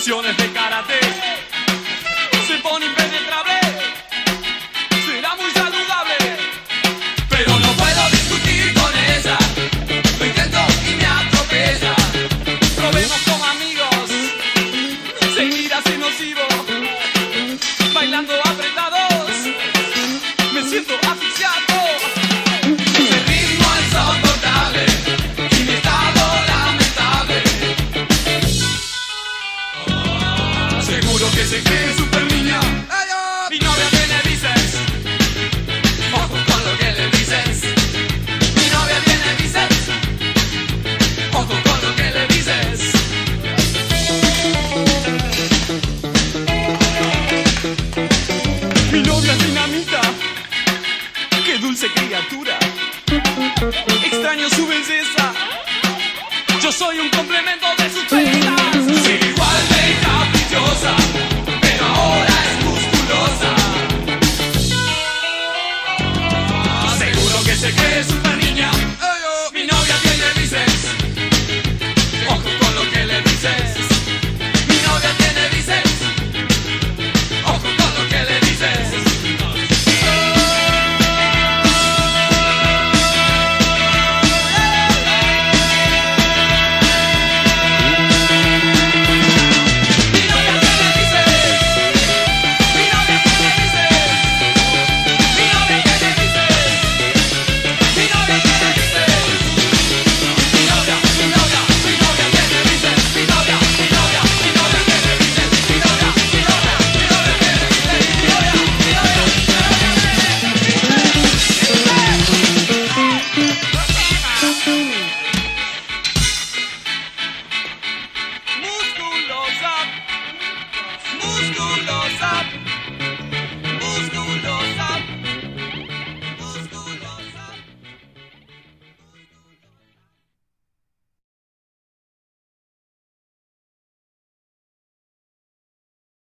De karate. Se pone impenetrable. Será muy saludable. Pero no puedo discutir con ella. Lo intento y me atropella. Probemos como amigos. Seguir así nocivo. que se cree super niña. Mi novia tiene bíceps. Ojo con lo que le dices. Mi novia tiene bíceps. Ojo con lo que le dices. Mi novia es dinamita. Qué dulce criatura. Extraño su belleza. Yo soy un complemento de sus trenzas. Sin igual de caprichosa. cheguei,